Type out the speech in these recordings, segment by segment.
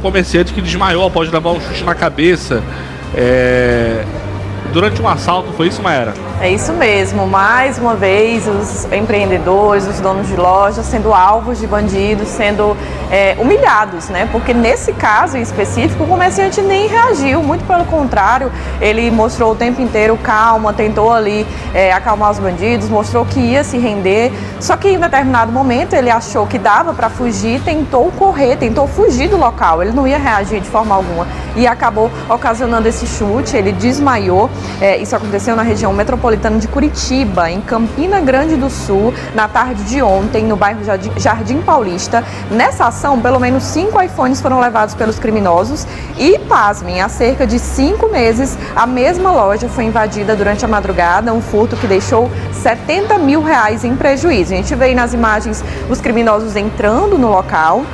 comerciante que desmaiou após levar um chute na cabeça. É, durante um assalto, foi isso, Maera? É isso mesmo. Mais uma vez, os empreendedores, os donos de lojas sendo alvos de bandidos, sendo é, humilhados, né? Porque nesse caso em específico, o comerciante nem reagiu, muito pelo contrário, ele mostrou o tempo inteiro calma, tentou ali é, acalmar os bandidos, mostrou que ia se render. Só que em determinado momento ele achou que dava para fugir, tentou correr, tentou fugir do local. Ele não ia reagir de forma alguma e acabou ocasionando esse chute. Ele desmaiou. É, isso aconteceu na região metropolitana de Curitiba, em Campina Grande do Sul, na tarde de ontem, no bairro Jardim Paulista. Nessa ação, pelo menos cinco iPhones foram levados pelos criminosos e, pasmem, há cerca de cinco meses, a mesma loja foi invadida durante a madrugada, um furto que deixou 70 mil reais em prejuízo. A gente vê aí nas imagens os criminosos entrando no local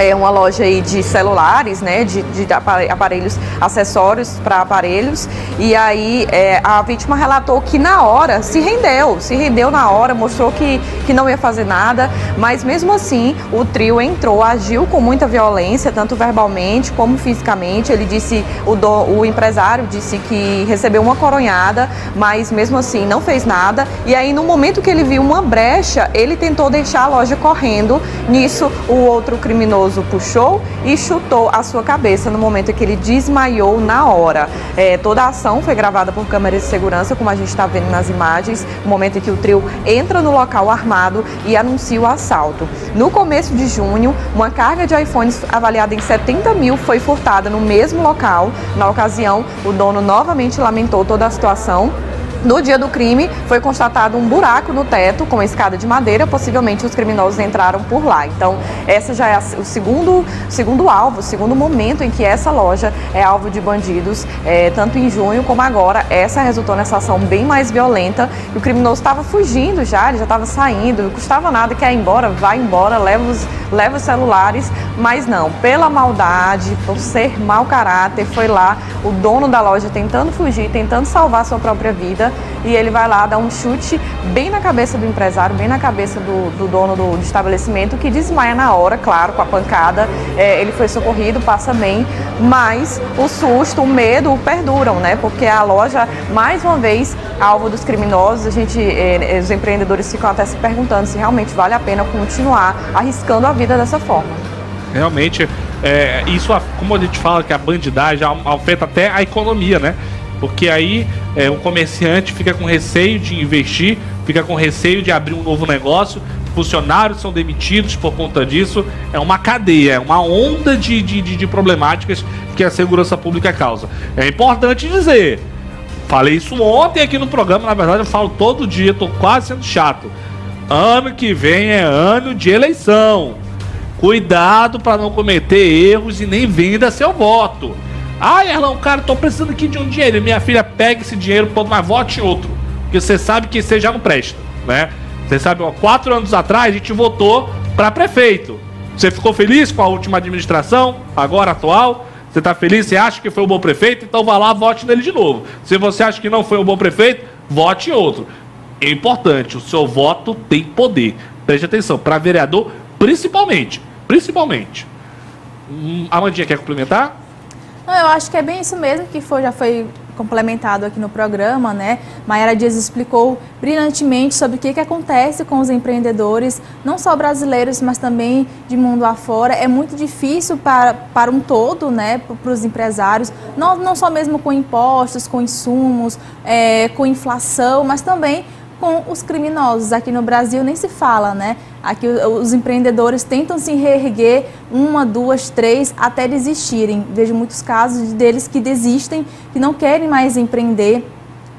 é uma loja aí de celulares, né, de, de aparelhos, acessórios para aparelhos. E aí é, a vítima relatou que na hora se rendeu, se rendeu na hora, mostrou que, que não ia fazer nada, mas mesmo assim o trio entrou, agiu com muita violência, tanto verbalmente como fisicamente. Ele disse, o, do, o empresário disse que recebeu uma coronhada, mas mesmo assim não fez nada. E aí no momento que ele viu uma brecha, ele tentou deixar a loja correndo. Nisso o outro criminoso criminoso puxou e chutou a sua cabeça no momento em que ele desmaiou na hora. É, toda a ação foi gravada por câmeras de segurança, como a gente está vendo nas imagens, no momento em que o trio entra no local armado e anuncia o assalto. No começo de junho, uma carga de iPhones avaliada em 70 mil foi furtada no mesmo local. Na ocasião, o dono novamente lamentou toda a situação no dia do crime, foi constatado um buraco no teto com escada de madeira, possivelmente os criminosos entraram por lá. Então, essa já é o segundo, segundo alvo, o segundo momento em que essa loja é alvo de bandidos, é, tanto em junho como agora. Essa resultou nessa ação bem mais violenta. E o criminoso estava fugindo já, ele já estava saindo, não custava nada, quer ir embora, vai embora, leva os, leva os celulares, mas não, pela maldade, por ser mau caráter, foi lá o dono da loja tentando fugir, tentando salvar sua própria vida e ele vai lá dar um chute bem na cabeça do empresário, bem na cabeça do, do dono do, do, estabelecimento, que desmaia na hora, claro, com a pancada. É, ele foi socorrido, passa bem, mas o susto, o medo perduram, né? Porque a loja, mais uma vez, alvo dos criminosos, a gente, é, os empreendedores ficam até se perguntando se realmente vale a pena continuar arriscando a vida dessa forma. Realmente, é, isso, como a gente fala que a bandidagem afeta até a economia, né? Porque aí é, um comerciante fica com receio de investir, fica com receio de abrir um novo negócio, funcionários são demitidos por conta disso. É uma cadeia, é uma onda de, de, de problemáticas que a segurança pública causa. É importante dizer, falei isso ontem aqui no programa, na verdade eu falo todo dia, estou quase sendo chato. Ano que vem é ano de eleição. Cuidado para não cometer erros e nem venda seu voto. Ah, Erlão, cara, tô precisando aqui de um dinheiro. Minha filha pega esse dinheiro, pô, mas vote outro. Porque você sabe que você já não presta, né? Você sabe, ó, quatro anos atrás a gente votou para prefeito. Você ficou feliz com a última administração, agora atual? Você está feliz? Você acha que foi um bom prefeito? Então vá lá, vote nele de novo. Se você acha que não foi um bom prefeito, vote em outro. É importante, o seu voto tem poder. Preste atenção, para vereador, principalmente. Principalmente. Hum, Amandinha, quer complementar? Não, eu acho que é bem isso mesmo que foi, já foi complementado aqui no programa, né? Mayara Dias explicou brilhantemente sobre o que, que acontece com os empreendedores, não só brasileiros, mas também de mundo afora. É muito difícil para, para um todo, né? Para os empresários, não, não só mesmo com impostos, com insumos, é, com inflação, mas também com os criminosos. Aqui no Brasil nem se fala, né? Aqui os empreendedores tentam se reerguer uma, duas, três, até desistirem. Vejo muitos casos deles que desistem, que não querem mais empreender.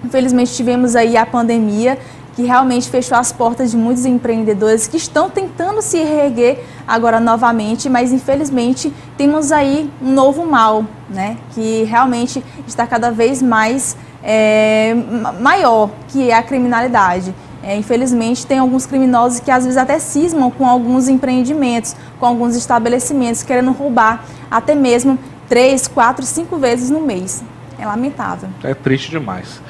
Infelizmente tivemos aí a pandemia que realmente fechou as portas de muitos empreendedores que estão tentando se reerguer agora novamente, mas infelizmente temos aí um novo mal, né? Que realmente está cada vez mais é, maior, que é a criminalidade. É, infelizmente, tem alguns criminosos que às vezes até cismam com alguns empreendimentos, com alguns estabelecimentos, querendo roubar até mesmo três, quatro, cinco vezes no mês. É lamentável. É triste demais.